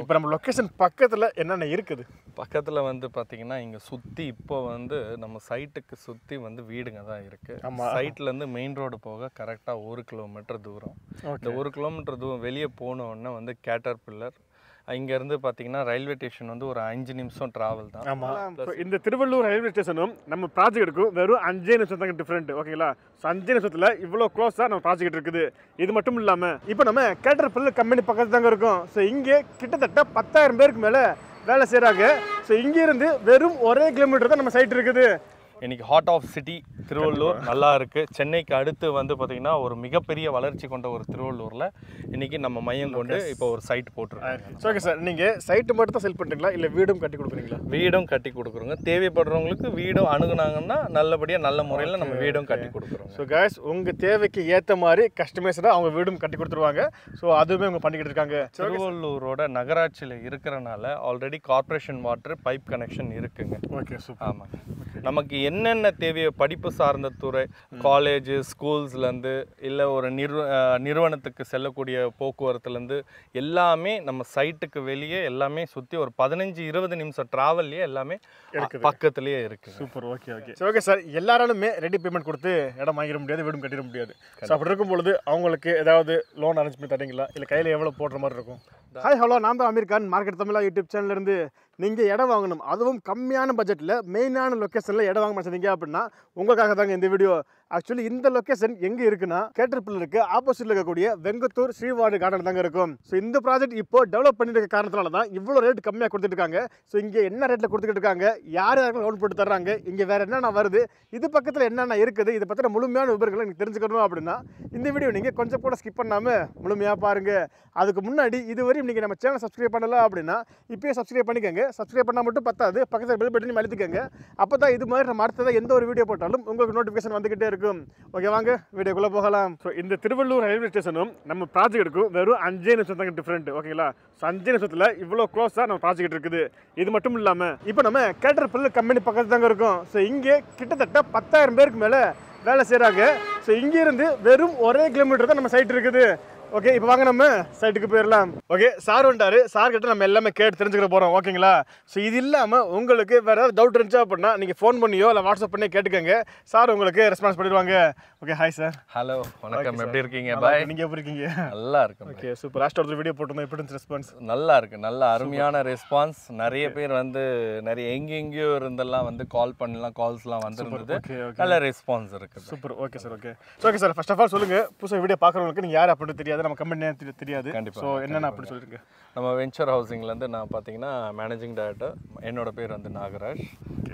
இப்போ நம்ம லொக்கேஷன் பக்கத்தில் என்னென்ன இருக்குது? பக்கத்தில் வந்து பார்த்தீங்கன்னா இங்கே சுற்றி இப்போ வந்து நம்ம சைட்டுக்கு சுற்றி வந்து வீடுங்க தான் இருக்குது ஆமா. சைட்லேருந்து மெயின் ரோடு போக கரெக்டாக ஒரு கிலோமீட்டர் தூரம். இந்த ஒரு கிலோமீட்டர் தூரம் வெளியே போன உடனே வந்து கேட்டர் பில்லர் இங்கேருந்து பார்த்தீங்கன்னா ரயில்வே ஸ்டேஷன் வந்து ஒரு அஞ்சு நிமிஷம் ட்ராவல் தான். ஆமாம் இந்த திருவள்ளூர் ரயில்வே ஸ்டேஷனும் நம்ம ப்ராஜெக்ட்டுக்கும் வெறும் அஞ்சே நிமிஷம் தாங்க டிஃப்ரெண்ட் ஓகேங்களா ஸோ அஞ்சே நிமிஷத்தில் இவ்வளோ க்ளோஸாக நம்ம ப்ராஜெக்ட் இருக்குது. இது மட்டும் இல்லாமல் இப்போ நம்ம கேட்டர் பில்லர் கம்பெனி பக்கத்து தாங்க இருக்கோம். ஸோ இங்கே கிட்டத்தட்ட பத்தாயிரம் பேருக்கு மேலே வேலை செய்கிறாங்க ஸோ இங்கேருந்து வெறும் ஒரே கிலோமீட்டர் தான் நம்ம சைட் இருக்குது. இன்னைக்கு ஹார்ட் ஆஃப் சிட்டி திருவள்ளூர் நல்லா இருக்கு. சென்னைக்கு அடுத்து வந்து பார்த்தீங்கன்னா ஒரு மிகப்பெரிய வளர்ச்சி கொண்ட ஒரு திருவள்ளூரில் இன்னைக்கு நம்ம மையம் கொண்டு இப்போ ஒரு சைட் போட்டிருக்கோம் ஓகே சார் நீங்கள் சைட்டு மட்டும் தான் செல் பண்ணுறீங்களா இல்லை வீடும் கட்டி கொடுக்குறீங்களா? வீடும் கட்டி கொடுக்குறோங்க. தேவைப்படுறவங்களுக்கு வீடும் அணுகுனாங்கன்னா நல்லபடியாக நல்ல முறையில் நம்ம வீடும் கட்டி கொடுக்குறோங்க. ஸோ guys உங்கள் தேவைக்கு ஏற்ற மாதிரி கஸ்டமைஸ்டாக அவங்க வீடும் கட்டி கொடுத்துருவாங்க. ஸோ அதுவுமே அவங்க பண்ணிக்கிட்டு இருக்காங்க. திருவள்ளூரோட நகராட்சியில் இருக்கிறனால already corporation water pipe connection இருக்குங்க. ஓகே சூப்பர் ஆமாங்க. நமக்கு என்னென்ன தேவையோ படிப்பு சார்ந்த துறை காலேஜ் ஸ்கூல்ஸ்லேருந்து இல்லை ஒரு நிறு அஹ் நிறுவனத்துக்கு செல்லக்கூடிய போக்குவரத்துலேருந்து எல்லாமே நம்ம சைட்டுக்கு வெளியே எல்லாமே சுற்றி ஒரு பதினஞ்சு இருபது நிமிஷம் ட்ராவல்லையே எல்லாமே பக்கத்துலேயே இருக்குது. Super okay okay okay sir எல்லாராலுமே ready payment கொடுத்து இடம் வாங்கிட முடியாது வீடும் கட்டிட முடியாது. ஸோ அப்படி இருக்கும் பொழுது அவங்களுக்கு ஏதாவது லோன் அரேஞ்ச் பண்ணி தரீங்களா? இல்லை கையில் எவ்வளோ போடுற மாதிரி இருக்கும்? ஹாய் ஹலோ நான் தான் அமீர் கான். மார்க்கெட் தமிழா யூடியூப் சேனல்லேருந்து நீங்கள் இடம் வாங்கணும். அதுவும் கம்மியான பட்ஜெட்டில் மெயினான லொக்கேஷனில் இடம் வாங்க மாட்டீங்க அப்படின்னா உங்களுக்காக தாங்க இந்த வீடியோ ஆக்சுவலி இந்த லொக்கேஷன் எங்கே இருக்குன்னா கேட்டர்பில்லருக்கு ஆப்போசிட்டில் இருக்கக்கூடிய வெங்கத்தூர் ஸ்ரீவாடு கார்டன் தாங்க இருக்கும். ஸோ இந்த ப்ராஜெக்ட் இப்போ டெவலப் பண்ணிட்டு இருக்க காரணத்தினால தான் இவ்வளோ ரேட் கம்மியாக கொடுத்துட்டு இருக்காங்க. ஸோ இங்கே என்ன ரேட்டில் கொடுத்துக்கிட்டு இருக்காங்க? யார் யாருக்கு லோன் போட்டு தர்றாங்க? இங்கே வேறு என்னென்ன வருது? இது பக்கத்தில் என்னென்ன இருக்குது? இதை பற்றின முழுமையான விவரங்களை நீங்கள் தெரிஞ்சுக்கணும் அப்படின்னா இந்த வீடியோ நீங்கள் கொஞ்சம் கூட ஸ்கிப் பண்ணாமல் முழுமையாக பாருங்கள் அதுக்கு முன்னாடி இதுவரையும் நீங்கள் நம்ம சேனல் சப்ஸ்கிரைப் பண்ணல அப்படின்னா இப்போயே சப்ஸ்கிரைப் பண்ணிக்கோங்க. சப்ஸ்கிரைப் பண்ணால் மட்டும் பத்தாது. பக்கத்தில் பெல் பட்டனையும் அழுத்திக்கோங்க. அப்போ தான் இது மாதிரி நம்ம அடுத்ததாக எந்த ஒரு வீடியோ போட்டாலும் உங்களுக்கு நோட்டிஃபிகேஷன் வந்துக்கிட்டே இருக்கும். ஓகே வாங்க வீடியோக்குள்ளே போகலாம். ஸோ இந்த திருவள்ளூர் ரயில்வே ஸ்டேஷனும் நம்ம ப்ராஜெக்ட்டுக்கும் வெறும் அஞ்சே நிமிஷம் தாங்க டிஃப்ரெண்ட் ஓகேங்களா ஸோ அஞ்சே நிமிஷத்தில் இவ்வளோ க்ளோஸாக நம்ம ப்ராஜெக்ட் இருக்குது. இது மட்டும் இல்லாமல் இப்போ நம்ம கேட்டர் பில்லு கம்பெனி பக்கத்து தாங்க இருக்கோம். ஸோ இங்கே கிட்டத்தட்ட பத்தாயிரம் பேருக்கு மேலே வேலை செய்கிறாங்க ஸோ இங்கேருந்து வெறும் ஒரே கிலோமீட்டர் தான் நம்ம சைட் இருக்குது. ஓகே இப்போ வாங்க நம்ம சைட்டுக்கு போயிடலாம் ஓகே சார் வந்துட்டாரு. சார் கிட்ட நம்ம எல்லாமே கேட்டு தெரிஞ்சுக்கிற போகிறோம் ஓகேங்களா ஸோ இது இல்லாமல் உங்களுக்கு வேறு ஏதாவது டவுட் இருந்துச்சா அப்படின்னா நீங்கள் ஃபோன் பண்ணியோ இல்லை வாட்ஸ்அப் பண்ணி கேட்டுக்கோங்க. சார் உங்களுக்கு ரெஸ்பான்ஸ் பண்ணிடுவாங்க. ஓகே ஹாய் சார் ஹலோ வணக்கம். எப்படி இருக்கீங்க? பாய் நீங்கள் எப்படி இருக்கீங்க? நல்லா இருக்கு ஓகே சூப்பர் லாஸ்ட் ஒரு வீடியோ போட்டிருந்தோம். எப்படி இருந்துச்சு ரெஸ்பான்ஸ் நல்லா இருக்கு. நல்ல அருமையான ரெஸ்பான்ஸ் நிறைய பேர் வந்து நிறைய எங்கெங்கேயோ இருந்தெல்லாம் வந்து கால் பண்ணலாம் கால்ஸ்லாம் வந்திருந்தது. நல்ல ரெஸ்பான்ஸ் இருக்குது super okay sir okay okay sir first of all சொல்லுங்கள் புதுசாக வீடியோ பார்க்குறவங்களுக்கு நீங்கள் யார் அப்படின்னு தெரியாது. நம்ம கம்பெனி தெரியாது. கண்டிப்பா, ஸோ என்னென்ன அப்படி சொல்லிருங்க நம்ம வெஞ்சர் ஹவுசிங்லேருந்து நான் பார்த்தீங்கன்னா மேனேஜிங் டைரக்டர் என்னோட பேர் வந்து நாகராஜ்.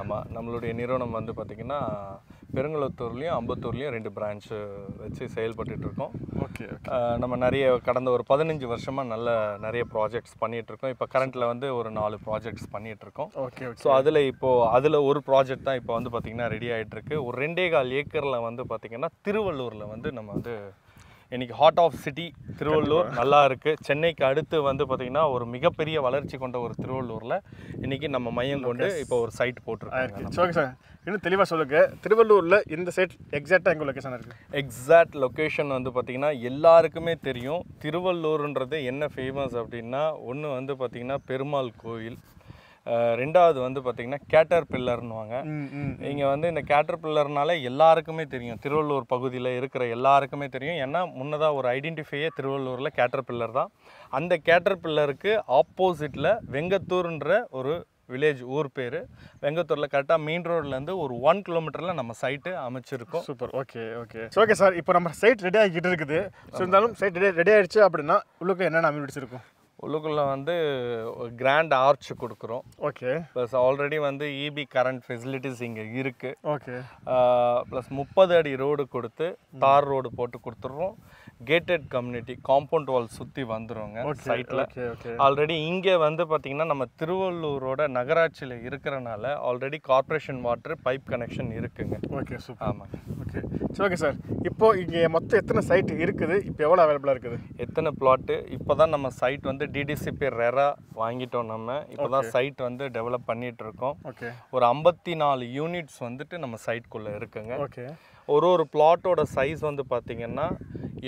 ஆமாம் நம்மளுடைய நிறுவனம் வந்து பார்த்திங்கன்னா பெருங்குளத்தூர்லேயும் அம்பத்தூர்லேயும் ரெண்டு பிரான்ச்சு வச்சு செயல்பட்டுட்டு இருக்கோம். ஓகே நம்ம நிறைய கடந்த ஒரு பதினஞ்சு வருஷமாக நல்ல நிறைய ப்ராஜெக்ட்ஸ் பண்ணிட்டு இருக்கோம். இப்போ கரண்ட்டில் வந்து ஒரு நாலு ப்ராஜெக்ட்ஸ் பண்ணிட்டு இருக்கோம். ஓகே ஸோ அதில் இப்போது அதில் ஒரு ப்ராஜெக்ட் தான் இப்போ வந்து பார்த்திங்கன்னா ரெடி ஆயிட்டு இருக்கு. ஒரு ரெண்டே கால் ஏக்கரில் வந்து பார்த்திங்கன்னா திருவள்ளூரில் வந்து நம்ம வந்து இன்னைக்கு ஹார்ட் ஆஃப் சிட்டி திருவள்ளூர் நல்லா இருக்கு. சென்னைக்கு அடுத்து வந்து பார்த்திங்கன்னா ஒரு மிகப்பெரிய வளர்ச்சி கொண்ட ஒரு திருவள்ளூரில் இன்னைக்கு நம்ம மையம் கொண்டு இப்போ ஒரு சைட் போட்டிருக்காங்க ஓகே சார் இன்னும் தெளிவாக சொல்லுங்க. திருவள்ளூரில் இந்த சைட் எக்ஸாக்டாக எங்கள் லொக்கேஷன் இருக்குது எக்ஸாக்ட் லொக்கேஷன் வந்து பார்த்திங்கன்னா எல்லாருக்குமே தெரியும். திருவள்ளூர்ன்றது என்ன ஃபேமஸ் அப்படின்னா ஒன்று வந்து பார்த்திங்கன்னா பெருமாள் கோயில். ரெண்டாவது வந்து பார்த்திங்கன்னா கேட்டர் பில்லர்னுவாங்க இங்கே வந்து இந்த கேட்டர் பில்லர்னால எல்லாருக்குமே தெரியும். திருவள்ளூர் பகுதியில் இருக்கிற எல்லாருக்குமே தெரியும். ஏன்னா முன்னதாக ஒரு ஐடென்டிஃபையே திருவள்ளூரில் கேட்டர் பில்லர் தான். அந்த கேட்டர் பில்லருக்கு ஆப்போசிட்டில் வெங்கத்தூர்ன்ற ஒரு வில்லேஜ் ஊர் பேர். வெங்கத்தூரில் கரெக்டாக மெயின் ரோட்லேருந்து ஒரு ஒன் கிலோமீட்டரில் நம்ம site அமைச்சிருக்கோம். Super. Okay okay. Okay sir இப்போ நம்ம சைட் ரெடி ஆகிக்கிட்டு இருக்குது. ஸோ இருந்தாலும் சைட் ரெடி ரெடி ஆயிடுச்சு அப்படின்னா உள்ளுக்கு என்னென்ன அம்யூனிட்டிஸ் இருக்கும் உள்ளுக்குள்ளே வந்து கிராண்ட் ஆர்ச் கொடுக்குறோம். ஓகே ப்ளஸ் ஆல்ரெடி வந்து இபி கரண்ட் ஃபெசிலிட்டிஸ் இங்கே இருக்குது ஓகே ப்ளஸ் முப்பது அடி ரோடு கொடுத்து தார் ரோடு போட்டு கொடுத்துட்றோம். கேட்டட் கம்யூனிட்டி காம்பவுண்ட் வால் சுற்றி வந்துருங்க ஓகே சைட்டில் ஆல்ரெடி இங்கே வந்து பார்த்திங்கன்னா நம்ம திருவள்ளூரோட நகராட்சியில் இருக்கிறனால already corporation water pipe connection இருக்குங்க. ஓகே சூப்பர் ஆமாங்க ஓகே சரி ஓகே சார் இப்போ இங்கே மொத்தம் எத்தனை சைட் இருக்குது? இப்போ எவ்வளோ அவைலபிளாக இருக்குது? எத்தனை பிளாட்டு இப்போ தான் நம்ம சைட் வந்து டிடிசிபி ரெரா வாங்கிட்டோம் நம்ம. இப்போ தான் சைட் வந்து டெவலப் பண்ணிட்டு இருக்கோம் ஓகே ஒரு ஐம்பத்தி நாலு யூனிட்ஸ் வந்துட்டு நம்ம சைட்குள்ளே இருக்குங்க. ஓகே ஒரு ஒரு பிளாட்டோட சைஸ் வந்து பார்த்திங்கன்னா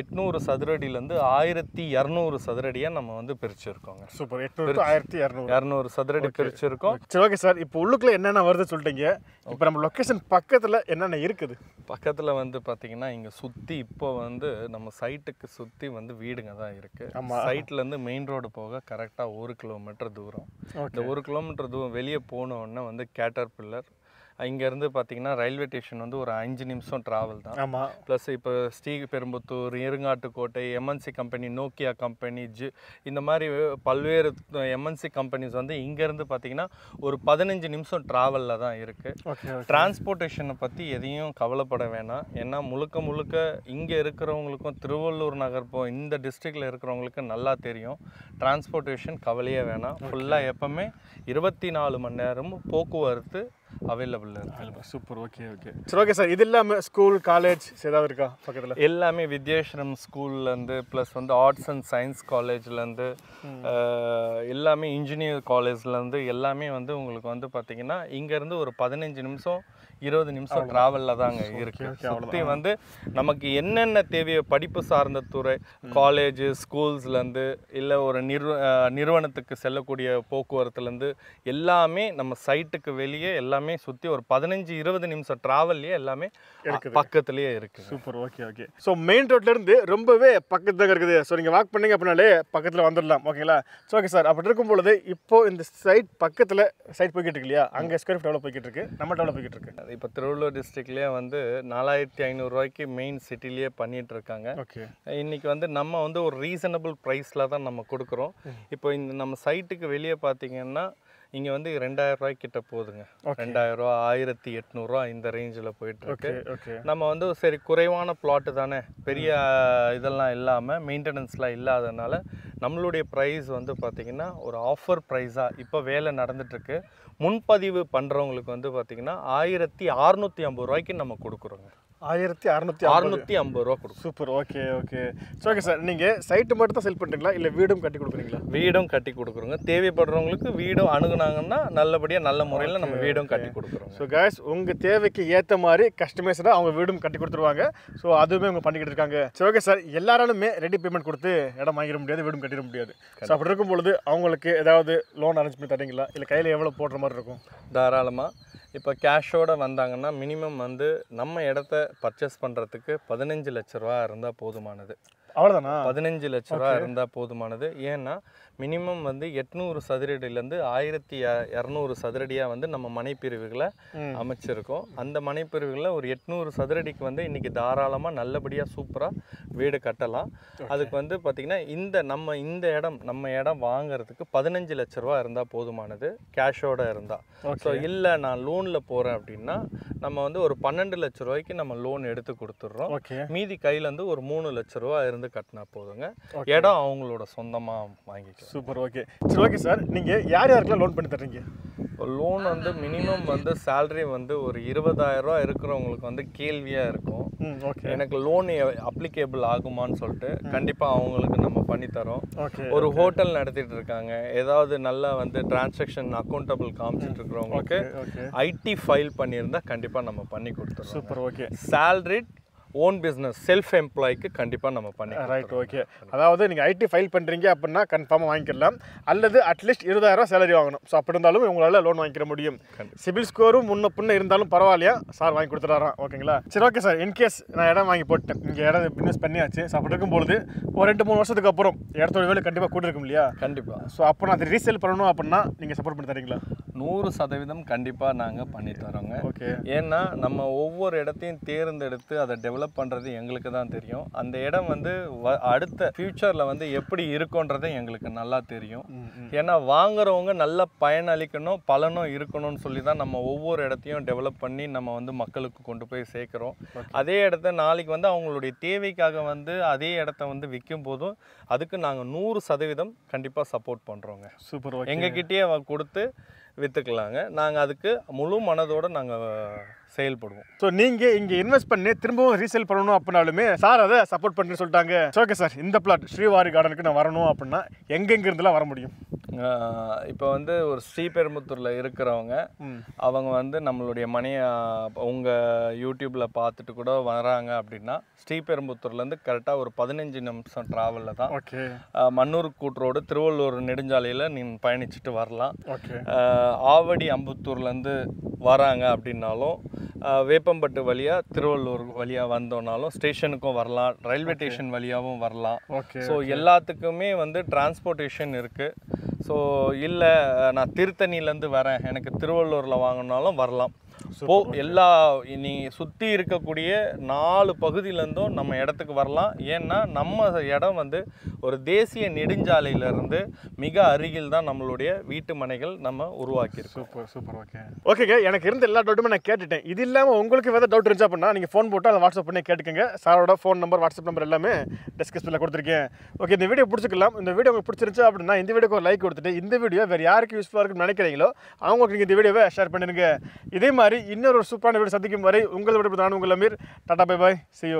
எட்நூறு சதுரடியிலேருந்து ஆயிரத்தி இரநூறு சதுரடியாக நம்ம வந்து பிரிச்சிருக்கோங்க. சூப்பர். எட்நூறு ஆயிரத்தி இரநூறு. இரநூறு சதுரடி பிரிச்சிருக்கோம். சரி ஓகே சார். இப்போ உள்ளுக்குள்ள என்னென்ன வருது சொல்லிட்டீங்க? இப்போ நம்ம லொக்கேஷன் பக்கத்தில் என்னென்ன இருக்குது? பக்கத்தில் வந்து பார்த்தீங்கன்னா இங்கே சுற்றி இப்போ வந்து நம்ம சைட்டுக்கு சுற்றி வந்து வீடுங்க தான் இருக்குது. சைட்லேருந்து மெயின் ரோடு போக கரெக்டாக ஒரு கிலோமீட்டர் தூரம். இந்த ஒரு கிலோமீட்டர் தூரம் வெளியே போன உடனே வந்து கேட்டர் பில்லர் இங்கேருந்து பார்த்தீங்கன்னா ரயில்வே ஸ்டேஷன் வந்து ஒரு அஞ்சு நிமிஷம் ட்ராவல் தான். ஆமாம் ப்ளஸ் இப்போ Sriperumbudur Irungattukottai MNC company Nokia company G இந்த மாதிரி பல்வேறு எம்என்சி கம்பெனிஸ் வந்து இங்கேருந்து பார்த்தீங்கன்னா ஒரு பதினஞ்சு நிமிஷம் ட்ராவலில் தான் இருக்குது டிரான்ஸ்போர்ட்டேஷனை பற்றி எதையும் கவலைப்பட வேணாம். ஏன்னா முழுக்க முழுக்க இங்கே இருக்கிறவங்களுக்கும் திருவள்ளூர் நகர் போ இந்த டிஸ்ட்ரிக்டில் இருக்கிறவங்களுக்கு நல்லா தெரியும். டிரான்ஸ்போர்ட்டேஷன் கவலையே வேணாம். ஃபுல்லாக எப்போவுமே இருபத்தி நாலு மணி நேரமும் போக்குவரத்து அவைலபிள் இருக்கு. சூப்பர் ஓகே ஓகே சரி ஓகே சார் இது இல்லாமல் ஸ்கூல் காலேஜ் ஏதாவது இருக்கா பக்கத்தில்? எல்லாமே வித்யாஸ்ரம் ஸ்கூல்லேருந்து ப்ளஸ் வந்து ஆர்ட்ஸ் அண்ட் சயின்ஸ் காலேஜ்லேருந்து எல்லாமே இன்ஜினியர் காலேஜ்லேருந்து எல்லாமே வந்து உங்களுக்கு வந்து பார்த்தீங்கன்னா இங்கேருந்து ஒரு பதினஞ்சு நிமிஷம் இருபது நிமிஷம் ட்ராவலில் தாங்க இருக்கு. சுற்றி வந்து நமக்கு என்னென்ன தேவையோ படிப்பு சார்ந்த துறை காலேஜ் ஸ்கூல்ஸ்லேருந்து இல்லை ஒரு நிறுவ அஹ், நிறுவனத்துக்கு செல்லக்கூடிய போக்குவரத்துலேருந்து எல்லாமே நம்ம சைட்டுக்கு வெளியே எல்லாமே சுற்றி ஒரு பதினஞ்சு இருபது நிமிஷம் ட்ராவல்லையே எல்லாமே இருக்குது. பக்கத்துலேயே இருக்குது super okay okay so main ரோட்லேருந்து ரொம்பவே பக்கத்துல இருக்குது. ஸோ நீங்கள் வாக் பண்ணீங்க அப்படின்னாலே பக்கத்தில் வந்துடலாம். ஓகேங்களா ஸோ ஓகே சார் அப்படி இருக்கும் பொழுது இப்போ இந்த சைட் பக்கத்தில் சைட் போய்கிட்டு இருக்கு இல்லையா? அங்கே ஸ்கொயர் ஃபீட் எவ்வளோ போய்கிட்டு இருக்கு. நம்ம எவ்வளோ போய்கிட்டு இருக்கு. இப்போ திருவள்ளூர் டிஸ்ட்ரிக்ட்லேயே வந்து நாலாயிரத்தி ஐநூறுரூவாய்க்கு மெயின் சிட்டிலேயே பண்ணிட்டு இருக்காங்க ஓகே. இன்னைக்கு வந்து நம்ம வந்து ஒரு ரீசனபிள் ப்ரைஸில் தான் நம்ம கொடுக்குறோம். இப்போ இந்த நம்ம சைட்டுக்கு வெளியே பார்த்தீங்கன்னா இங்கே வந்து ரெண்டாயிரம் ரூபாய்க்கு கிட்ட போகுதுங்க ரெண்டாயிரம் ரூபா ஆயிரத்தி எட்நூறுரூவா இந்த ரேஞ்சில் போயிட்டு இருக்கு. நம்ம வந்து சரி குறைவான பிளாட்டு தானே. பெரிய இதெல்லாம் இல்லாமல் மெயின்டெனன்ஸ்லாம் இல்லாதனால நம்மளுடைய ப்ரைஸ் வந்து பார்த்திங்கன்னா ஒரு ஆஃபர் ப்ரைஸாக இப்போ வேலை நடந்துட்டுருக்கு. முன்பதிவு பண்ணுறவங்களுக்கு வந்து பார்த்திங்கன்னா ஆயிரத்தி அறநூற்றி ஐம்பது ரூபாய்க்கு நம்ம கொடுக்குறோங்க. ஆயிரத்தி அறநூற்றி அறுநூற்றி ஐம்பது ரூபா கொடுக்குறோம் super. Okay okay. So okay sir நீங்கள் சைட்டு மட்டும் தான் செல் பண்ணுறீங்களா இல்லை வீடும் கட்டி கொடுக்குறீங்களா? வீடும் கட்டி கொடுக்குறோங்க. தேவைப்படுறவங்களுக்கு வீடும் அணுகுனாங்கன்னா நல்லபடியாக நல்ல முறையில் நம்ம வீடும் கட்டி கொடுக்குறோங்க. ஸோ guys உங்கள் தேவைக்கு ஏற்ற மாதிரி கஸ்டமைஸ்டாக அவங்க வீடும் கட்டி கொடுத்துருவாங்க. ஸோ அதுவுமே அவங்க பண்ணிக்கிட்டு இருக்காங்க. சரி ஓகே சார் எல்லாராலுமே ரெடி பேமெண்ட் கொடுத்து இடம் வாங்கிட முடியாது வீடும் கட்டிட முடியாது. ஸோ அப்படி இருக்கும் பொழுது அவங்களுக்கு ஏதாவது லோன் அரேஞ்ச் பண்ணி தரீங்களா? இல்லை கையில் எவ்வளோ போடுற மாதிரி இருக்கும்? தாராளமாக இப்போ கேஷோட வந்தாங்கன்னா மினிமம் வந்து நம்ம இடத்த பர்ச்சேஸ் பண்ணுறதுக்கு பதினஞ்சு லட்ச ரூபா இருந்தால் போதுமானது. அவ்வளோதானா பதினஞ்சு லட்ச ரூபா இருந்தால் போதுமானது. ஏன்னா மினிமம் வந்து எட்நூறு சதுரடியிலேருந்து ஆயிரத்தி இரநூறு சதுரடியாக வந்து நம்ம மனைப்பிரிவுகளை. அமைச்சிருக்கோம். அந்த மனைப்பிரிவுகளில் ஒரு எட்நூறு சதுரடிக்கு வந்து இன்றைக்கி தாராளமாக நல்லபடியாக சூப்பராக வீடு கட்டலாம். அதுக்கு வந்து பார்த்திங்கன்னா இந்த நம்ம இந்த இடம் நம்ம இடம் வாங்குறதுக்கு பதினஞ்சு லட்ச ரூபா இருந்தால் போதுமானது கேஷோட இருந்தால் ஸோ இல்லை நான் லோனில் போகிறேன் அப்படின்னா நம்ம வந்து ஒரு பன்னெண்டு லட்ச ரூபாய்க்கு நம்ம லோன் எடுத்து கொடுத்துட்றோம். மீதி கையிலேருந்து ஒரு மூணு லட்ச ரூபா இருந்து கட்டினா போதுங்க. இடம் அவங்களோட சொந்தமாக வாங்கிக்கலாம். சூப்பர் ஓகே சரி ஓகே சார் நீங்கள் யார் யாருக்கெல்லாம் லோன் பண்ணி தர்றீங்க? லோன் வந்து மினிமம் வந்து சேலரி வந்து ஒரு இருபதாயிரம் ரூபா இருக்கிறவங்களுக்கு வந்து கேள்வியாக இருக்கும். ஓகே எனக்கு லோன் அப்ளிகேபிள் ஆகுமான்னு சொல்லிட்டு கண்டிப்பாக அவங்களுக்கு நம்ம பண்ணி தரோம். ஓகே ஒரு ஹோட்டல் நடத்திட்டு இருக்காங்க. ஏதாவது நல்லா வந்து டிரான்சாக்ஷன் அக்கௌண்டபிள் காமிச்சிட்டு இருக்கிறவங்களுக்கு ஐடி ஃபைல் பண்ணியிருந்தா கண்டிப்பாக நம்ம பண்ணி கொடுத்துருவோம் super okay salaried own business self எம்ப்ளாய்க்கு கண்டிப்பாக நம்ம பண்ணி ரைட் ஓகே அதாவது நீங்கள் ஐடி ஃபைல் பண்ணுறீங்க அப்படின்னா கன்ஃபார்மாக வாங்கிக்கலாம். அல்லது அட்லீஸ்ட் இருபதாயிரம் சேலரி வாங்கணும். ஸோ அப்படி இருந்தாலும் உங்களால் லோன் வாங்கிக்கிற முடியும். சிபில் ஸ்கோரும் முன்ன பின்ன இருந்தாலும் பரவாயில்லையா? சார் வாங்கி கொடுத்துறாராம் ஓகேங்களா? சரி ஓகே சார் இன்கேஸ் நான் இடம் வாங்கி போட்டேன். இங்கே இடம் பிஸ்னஸ் பண்ணியாச்சு. ஸோ அப்படி இருக்கும்பொழுது ஒரு ரெண்டு மூணு வருஷத்துக்கு அப்புறம் இடத்தோட வேலை கண்டிப்பாக கூட இருக்கும் இல்லையா? கண்டிப்பாக ஸோ அப்போ நான் அதை ரீசேல் பண்ணணும் அப்படின்னா நீங்கள் சப்போர்ட் பண்ணி தரீங்களா? நூறு சதவீதம் கண்டிப்பாக நாங்கள் பண்ணி தரோங்க ஓகே. ஏன்னா நம்ம ஒவ்வொரு இடத்தையும் தேர்ந்தெடுத்து அதை டெவலப் பண்ணுறது எங்களுக்கு தான் தெரியும். அந்த இடம் வந்து வ- அடுத்த ஃப்யூச்சரில் வந்து எப்படி இருக்குன்றது எங்களுக்கு நல்லா தெரியும். ஏன்னா வாங்குறவங்க நல்ல பயனளிக்கணும் பலனும் இருக்கணும்னு சொல்லி தான் நம்ம ஒவ்வொரு இடத்தையும் டெவலப் பண்ணி நம்ம வந்து மக்களுக்கு கொண்டு போய் சேர்க்குறோம். அதே இடத்த நாளைக்கு வந்து அவங்களுடைய தேவைக்காக வந்து அதே இடத்த வந்து விற்கும் போதும் அதுக்கு நாங்கள் நூறு சதவீதம் கண்டிப்பாக சப்போர்ட் பண்ணுறோங்க சூப்பர் எங்ககிட்டயே கொடுத்து விற்றுக்கலாங்க நாங்கள் அதுக்கு முழு மனதோடு நாங்கள் செயல்படுவோம். ஸோ நீங்கள் இங்கே இன்வெஸ்ட் பண்ணி திரும்பவும் ரீசேல் பண்ணணும் அப்படின்னாலுமே சார் அதை சப்போர்ட் பண்ணுன்னு சொல்லிட்டாங்க. ஓகே சார் இந்த பிளாட் ஸ்ரீவாரி கார்டனுக்கு நான் வரணும் அப்படின்னா எங்கெங்க இருந்தெல்லாம் வர முடியும்? இப்போ வந்து ஒரு ஸ்ரீபெரும்புத்தூரில் இருக்கிறவங்க. அவங்க வந்து நம்மளுடைய மணியை உங்கள் யூடியூப்பில் பார்த்துட்டு கூட வராங்க அப்படின்னா ஸ்ரீபெரும்புத்தூர்லேருந்து கரெக்டாக ஒரு பதினஞ்சு நிமிஷம் ட்ராவலில் தான். ஓகே மன்னூர் கூட்ரோடு திருவள்ளூர் நெடுஞ்சாலையில் நீங்கள் பயணிச்சுட்டு வரலாம். ஆவடி அம்புத்தூர்லேருந்து வராங்க அப்படின்னாலும் வேப்பம்பட்டு வழியாக திருவள்ளூர் வழியாக வந்தோம்னாலும் ஸ்டேஷனுக்கும் வரலாம் ரயில்வே ஸ்டேஷன் வழியாகவும் வரலாம். ஓகே ஸோ எல்லாத்துக்குமே வந்து டிரான்ஸ்போர்ட்டேஷன் இருக்குது ஸோ இல்லை நான் திருத்தணிலேருந்து வரேன். எனக்கு திருவள்ளூரில் வாங்கினாலும் வரலாம். போ எல்லா நீ சுற்றி இருக்கக்கூடிய நாலு பகுதியிலேருந்தும் நம்ம இடத்துக்கு வரலாம். ஏன்னா நம்ம இடம் வந்து ஒரு தேசிய நெடுஞ்சாலையிலேருந்து மிக அருகில் தான் நம்மளுடைய வீட்டு மனைகள் நம்ம உருவாக்கியிருக்கோம். Super super okay. ஓகேங்க எனக்கு இருந்த எல்லா டவுட்டுமே நான் கேட்டுட்டேன். இது இல்லாமல் உங்களுக்கு எதாவது டவுட் இருந்துச்சு அப்படின்னா நீங்கள் ஃபோன் போட்டு அதை வாட்ஸ்அப் பண்ணி கேட்டுக்கங்க. சாரோட ஃபோன் நம்பர் வாட்ஸ்அப் நம்பர் எல்லாமே டிஸ்கஷனில் கொடுத்துருக்கேன். ஓகே இந்த வீடியோ பிடிச்சிக்கலாம் இந்த வீடியோ உங்களுக்கு பிடிச்சிருந்துச்சு அப்படின்னா இந்த வீடியோக்கு ஒரு லைக் கொடுத்துட்டு இந்த வீடியோ வேறு யாருக்கு யூஸ்ஃபுல்லாக இருக்குன்னு நினைக்கிறீங்களோ அவங்களுக்கு நீங்கள் இந்த வீடியோவை ஷேர் பண்ணிடுங்க. இதே மாதிரி இன்னொரு சூப்பரான வீடு சந்திக்கும் வரை உங்களை விட நான் உங்கள் Ameer. Tata bye bye ciao